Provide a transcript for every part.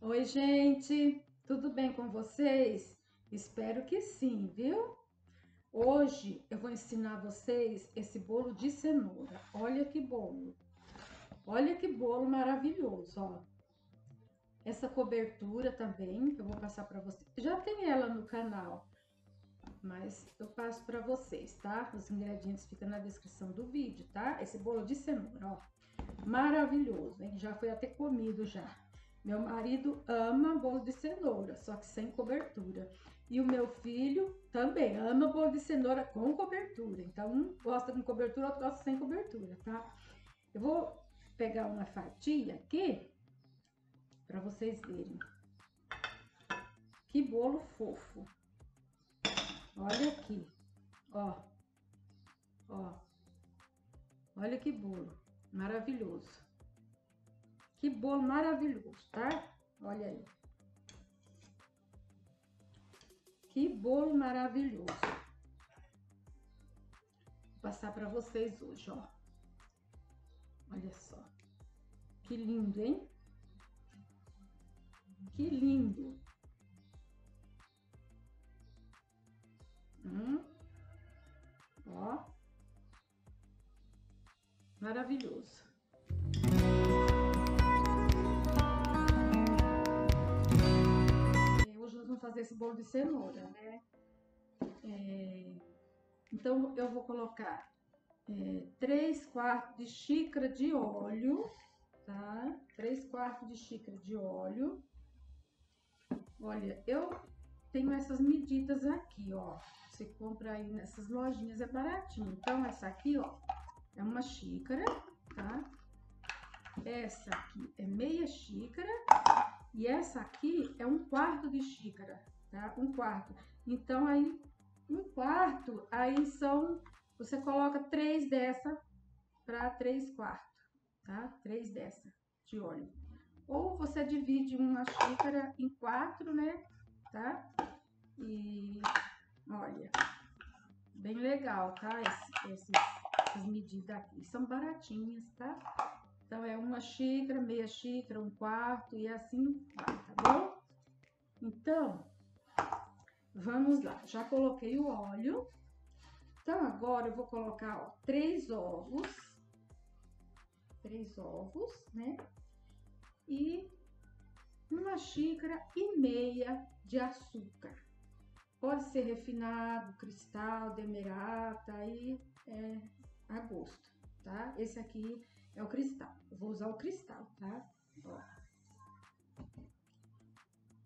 Oi, gente, tudo bem com vocês? Espero que sim, viu? Hoje eu vou ensinar vocês esse bolo de cenoura. Olha que bolo! Olha que bolo maravilhoso, ó. Essa cobertura também, eu vou passar para vocês. Já tem ela no canal, mas eu passo para vocês, tá? Os ingredientes ficam na descrição do vídeo, tá? Esse bolo de cenoura, ó. Maravilhoso, hein? Já foi até comido já. Meu marido ama bolo de cenoura, só que sem cobertura. E o meu filho também ama bolo de cenoura com cobertura. Então, um gosta com cobertura, outro gosta sem cobertura, tá? Eu vou pegar uma fatia aqui para vocês verem. Que bolo fofo. Olha aqui, ó. Ó. Olha que bolo maravilhoso. Que bolo maravilhoso, tá? Olha aí. Que bolo maravilhoso. Vou passar para vocês hoje, ó. Olha só. Que lindo, hein? Que lindo. Hum. Ó. Maravilhoso. Fazer esse bolo de cenoura, né? É, então, eu vou colocar é, 3 quartos de xícara de óleo, tá? 3 quartos de xícara de óleo. Olha, eu tenho essas medidas aqui, ó. Você compra aí nessas lojinhas, é baratinho. Então, essa aqui, ó, é uma xícara, tá? Essa aqui é meia xícara e essa aqui é um quarto de xícara, tá? Um quarto. Então, aí, um quarto, aí são... Você coloca três dessa para três quartos, tá? Três dessa de óleo. Ou você divide uma xícara em quatro, né? Tá? E olha, bem legal, tá? Essas medidas aqui. São baratinhas, tá? Então, é uma xícara, meia xícara, um quarto e assim vai, tá bom? Então, vamos lá. Já coloquei o óleo. Então, agora eu vou colocar, ó, três ovos. Três ovos, né? E uma xícara e meia de açúcar. Pode ser refinado, cristal, demerata, aí é a gosto, tá? Esse aqui é o cristal. Eu vou usar o cristal, tá? Ó.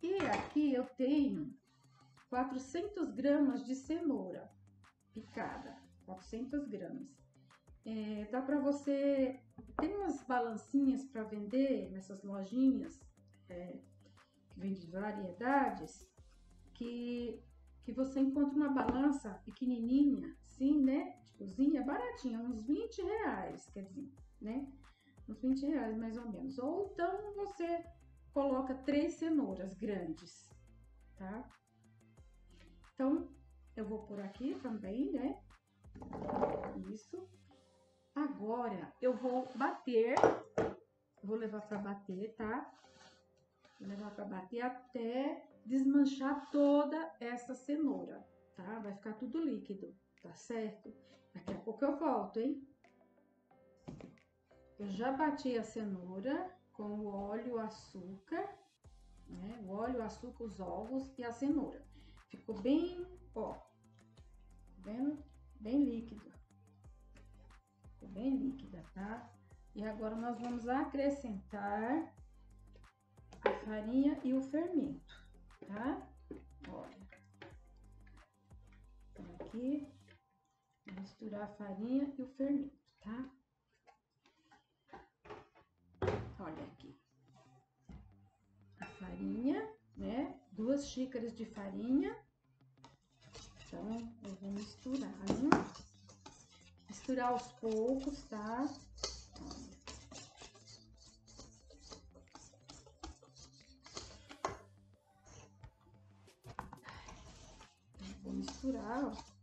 E aqui eu tenho 400 gramas de cenoura picada, 400 gramas. É, dá para você... Tem umas balancinhas para vender nessas lojinhas é, que vende variedades, que, que você encontra uma balança pequenininha, assim, né? De cozinha, baratinha, uns 20 reais, quer dizer né? Uns 20 reais mais ou menos. Ou então você coloca três cenouras grandes, tá? Então, eu vou por aqui também, né? Isso. Agora, eu vou bater, vou levar para bater, tá? Vou levar para bater até desmanchar toda essa cenoura, tá? Vai ficar tudo líquido, tá certo? Daqui a pouco eu volto, hein? Eu já bati a cenoura com o óleo, o açúcar, né? O óleo, o açúcar, os ovos e a cenoura. Ficou bem, ó, vendo? Bem líquido. Ficou bem líquida, tá? E agora nós vamos acrescentar a farinha e o fermento, tá? Olha. Então, aqui, misturar a farinha e o fermento, tá? Farinha, né? Duas xícaras de farinha. Então, eu vou misturar, né? Misturar aos poucos, tá? Olha. Vou misturar, ó.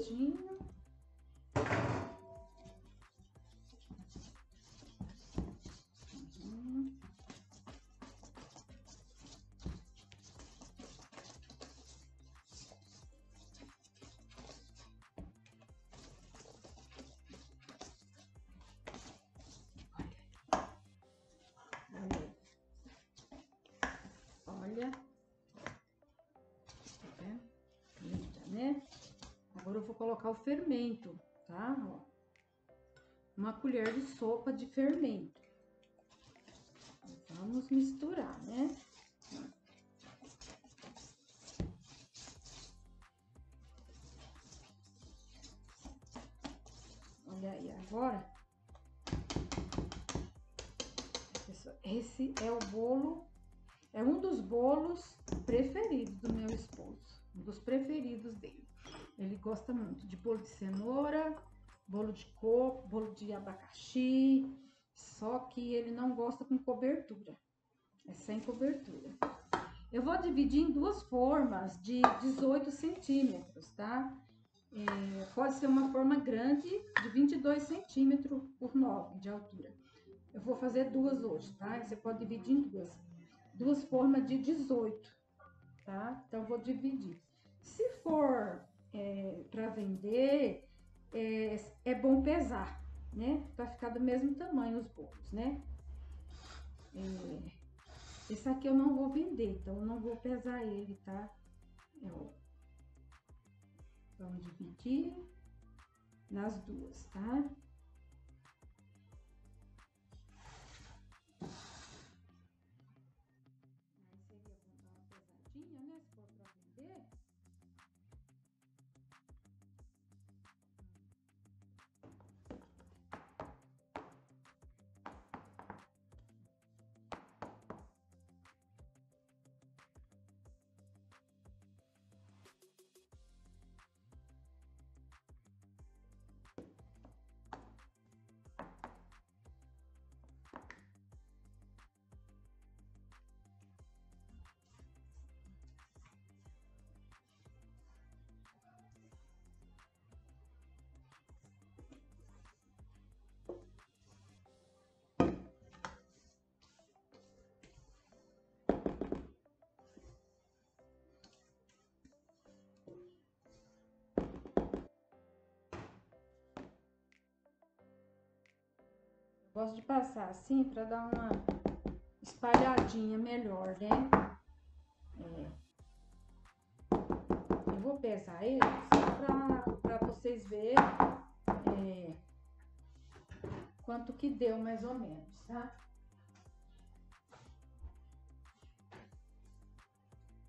Restinho. Uhum. Olha. Olha. Tá vendo? Linda, né? Eu vou colocar o fermento, tá? Ó. Uma colher de sopa de fermento. Vamos misturar, né? Olha aí, agora esse é o bolo, é um dos bolos preferidos do meu esposo, um dos preferidos dele. Ele gosta muito de bolo de cenoura, bolo de coco, bolo de abacaxi, só que ele não gosta com cobertura, é sem cobertura. Eu vou dividir em duas formas de 18 centímetros, tá? É, pode ser uma forma grande de 22 centímetros por 9 de altura. Eu vou fazer duas hoje, tá? Você pode dividir em duas. Duas formas de 18, tá? Então, vou dividir. Se for é, para vender, é, é, bom pesar, né? Para ficar do mesmo tamanho os bolos, né? É, esse aqui eu não vou vender, então eu não vou pesar ele, tá? Eu, vamos dividir nas duas, tá? Gosto de passar assim para dar uma espalhadinha melhor, né? É. Eu vou pesar ele só para vocês verem é, quanto que deu mais ou menos, tá?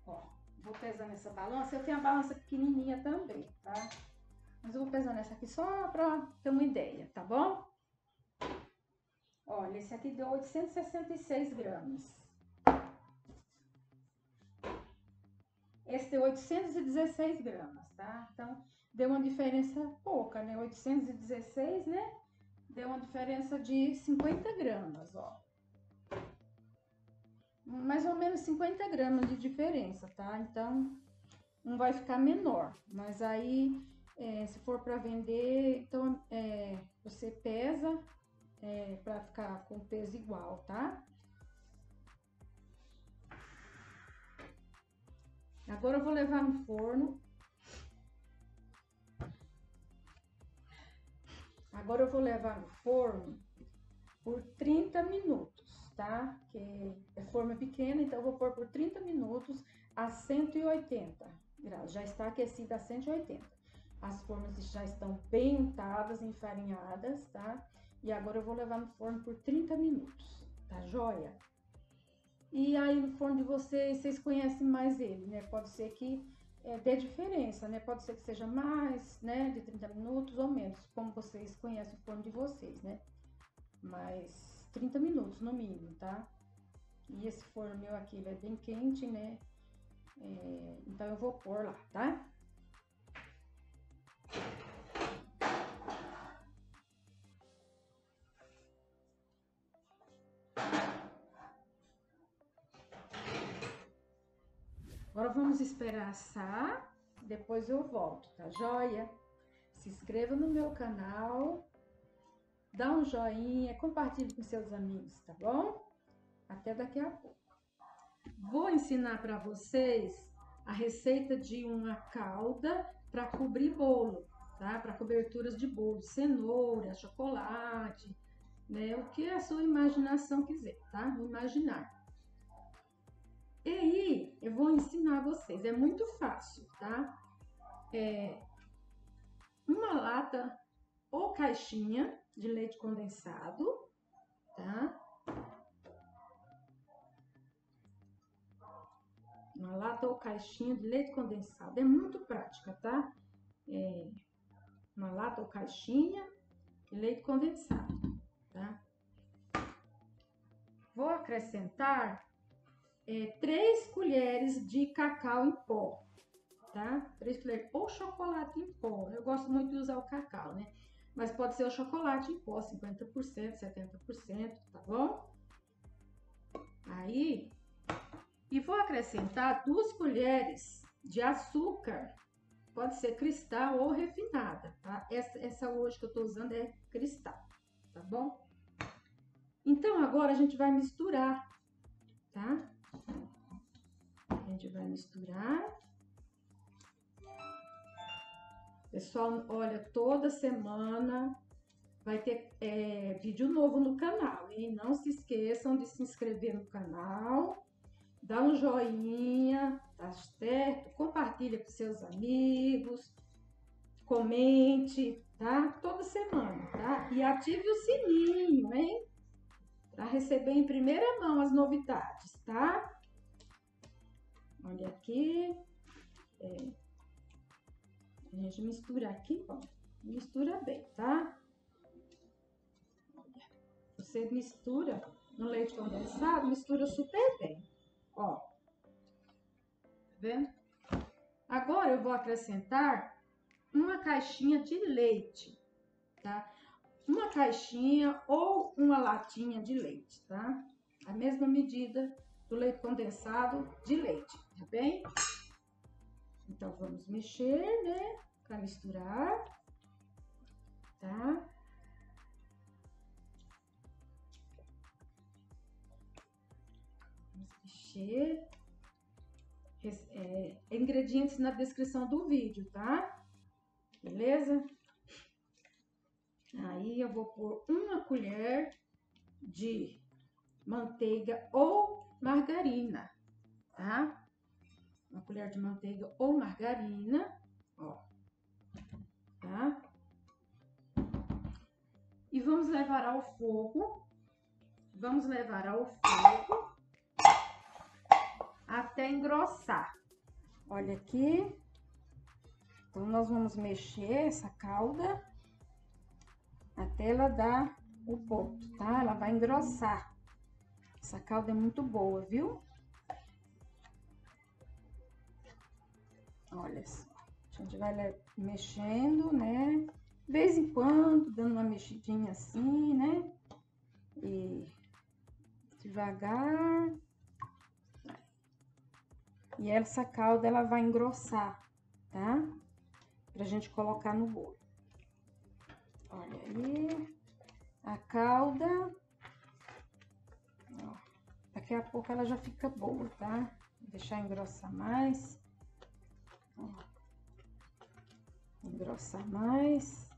Ó, vou pesar nessa balança. Eu tenho a balança pequenininha também, tá? Mas eu vou pesar nessa aqui só para ter uma ideia, tá bom? Olha, esse aqui deu 866 gramas. Esse deu 816 gramas, tá? Então, deu uma diferença pouca, né? 816, né? Deu uma diferença de 50 gramas, ó. Mais ou menos 50 gramas de diferença, tá? Então, não vai ficar menor. Mas aí, é, se for para vender, então, é, você pesa é, para ficar com peso igual, tá? Agora eu vou levar no forno. Agora eu vou levar no forno por 30 minutos, tá? Que é forma pequena, então eu vou pôr por 30 minutos a 180 graus. Já está aquecida a 180. As formas já estão bem untadas, enfarinhadas, tá? E agora eu vou levar no forno por 30 minutos, tá joia? E aí no forno de vocês, vocês conhecem mais ele, né? Pode ser que é, dê diferença, né? Pode ser que seja mais, né, de 30 minutos ou menos, como vocês conhecem o forno de vocês, né? Mas 30 minutos no mínimo, tá? E esse forno meu aqui, ele é bem quente, né? É, então eu vou pôr lá, tá? Agora vamos esperar assar, depois eu volto, tá joia? se inscreva no meu canal, dá um joinha, compartilhe com seus amigos, tá bom? Até daqui a pouco. Vou ensinar para vocês a receita de uma calda para cobrir bolo, tá? Para coberturas de bolo, cenoura, chocolate, né? O que a sua imaginação quiser, tá? Vou imaginar. E aí, eu vou ensinar vocês, é muito fácil, tá? É uma lata ou caixinha de leite condensado, tá? Uma lata ou caixinha de leite condensado. É muito prática, tá? É uma lata ou caixinha de leite condensado, tá? Vou acrescentar é, três colheres de cacau em pó, tá? Três colheres, ou chocolate em pó. Eu gosto muito de usar o cacau, né? Mas pode ser o chocolate em pó, 50%, 70%, tá bom? Aí, e vou acrescentar duas colheres de açúcar. Pode ser cristal ou refinada, tá? Essa, essa hoje que eu tô usando é cristal, tá bom? Então, agora a gente vai misturar, tá? A gente vai misturar. Pessoal, olha, toda semana vai ter é, vídeo novo no canal, hein? Não se esqueçam de se inscrever no canal, dá um joinha, tá certo? Compartilha com seus amigos, comente, tá? Toda semana, tá? E ative o sininho, hein? Para receber em primeira mão as novidades, tá? Olha aqui. É, a gente mistura aqui, ó. Mistura bem, tá? Olha. Você mistura no leite condensado, mistura super bem. Ó. Tá vendo? Agora eu vou acrescentar uma caixinha de leite, tá? Uma caixinha ou uma latinha de leite, tá? A mesma medida do leite condensado de leite, tá bem? Então, vamos mexer, né? Para misturar, tá? Vamos mexer. É, ingredientes na descrição do vídeo, tá? Beleza? Aí eu vou pôr uma colher de manteiga ou margarina, tá? uma colher de manteiga ou margarina, ó, tá? E vamos levar ao fogo, vamos levar ao fogo até engrossar. Olha aqui. Então, nós vamos mexer essa calda até ela dar o ponto, tá? Ela vai engrossar. Essa calda é muito boa, viu? Olha só. A gente vai mexendo, né? De vez em quando, dando uma mexidinha assim, né? E devagar. E essa calda, ela vai engrossar, tá? Pra gente colocar no bolo. Aí. A calda. Ó, daqui a pouco ela já fica boa, tá? Vou deixar engrossar mais. Engrossar mais.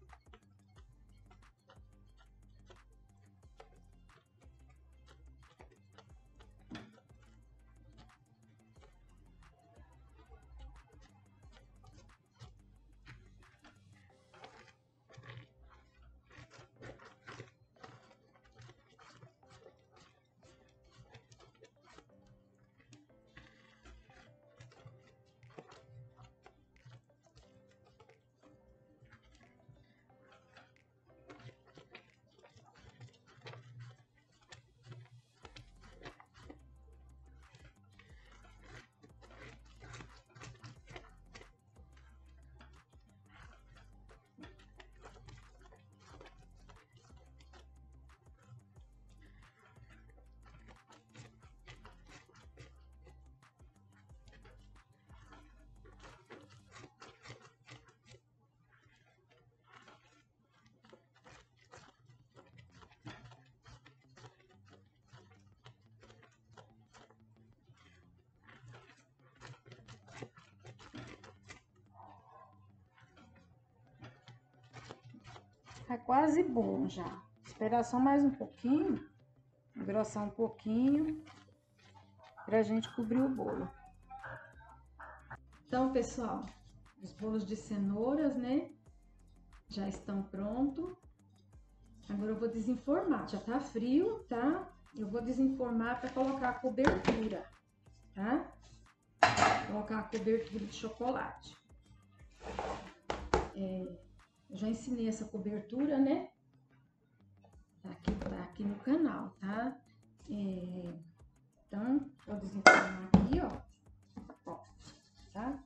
Tá quase bom já. Esperar só mais um pouquinho, engrossar um pouquinho, pra gente cobrir o bolo. Então, pessoal, os bolos de cenouras, né? Já estão prontos. Agora eu vou desenformar. Já tá frio, tá? Eu vou desenformar para colocar a cobertura, tá? Colocar a cobertura de chocolate. É, já ensinei essa cobertura, né? Tá aqui, tá aqui no canal, tá? É, então, vou desenformar aqui, ó. ó tá?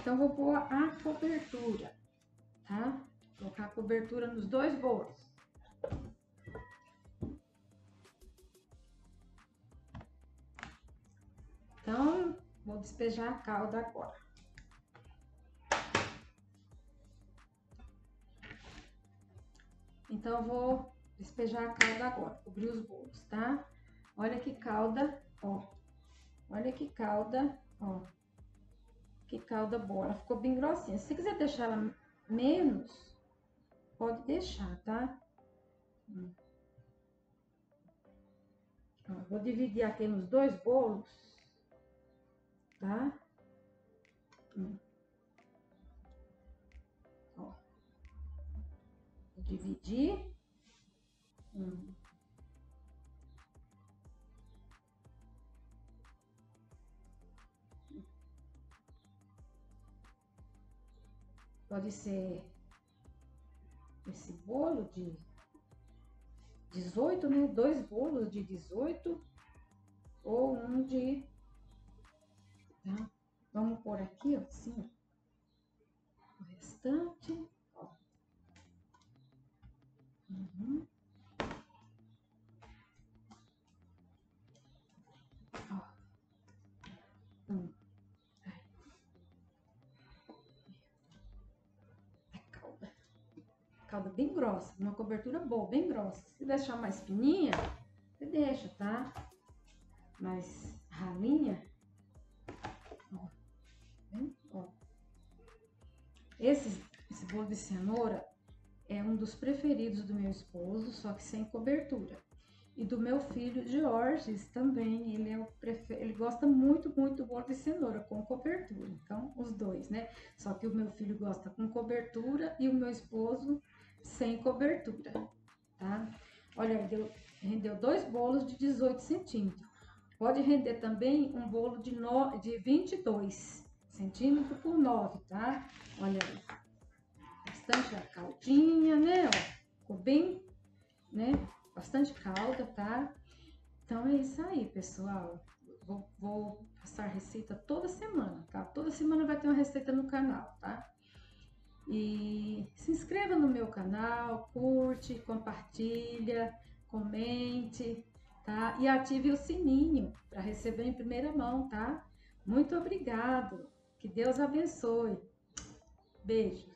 Então, vou pôr a cobertura, tá? Colocar a cobertura nos dois bolos. Então, vou despejar a calda agora. Então, vou despejar a calda agora, cobrir os bolos, tá? Olha que calda, ó. Olha que calda, ó. Que calda boa. Ela ficou bem grossinha. Se quiser deixar ela menos, pode deixar, tá? Hum. Ó, vou dividir aqui nos dois bolos, tá? Hum. Dividir. Hum. Pode ser esse bolo de 18, né? Dois bolos de 18 ou um de. Tá? Vamos pôr aqui, ó, assim. O restante. Uhum. Ó. Um. calda bem grossa, uma cobertura boa, bem grossa. Se deixar mais fininha, você deixa, tá? Mais ralinha. Ó. Ó. Esse, esse bolo de cenoura é um dos preferidos do meu esposo, só que sem cobertura. E do meu filho Georges também, ele, é o prefer... ele gosta muito, muito do bolo de cenoura com cobertura. Então, os dois, né? Só que o meu filho gosta com cobertura e o meu esposo sem cobertura, tá? Olha, deu, rendeu dois bolos de 18 centímetros. Pode render também um bolo de, no, de 22 centímetros por 9, tá? Olha aí. Bastante a caldinha, né? Ó, ficou bem, né? Bastante calda, tá? Então, é isso aí, pessoal. Vou, vou passar receita toda semana, tá? Toda semana vai ter uma receita no canal, tá? E se inscreva no meu canal, curte, compartilha, comente, tá? E ative o sininho para receber em primeira mão, tá? Muito obrigado. Que Deus abençoe. Beijos.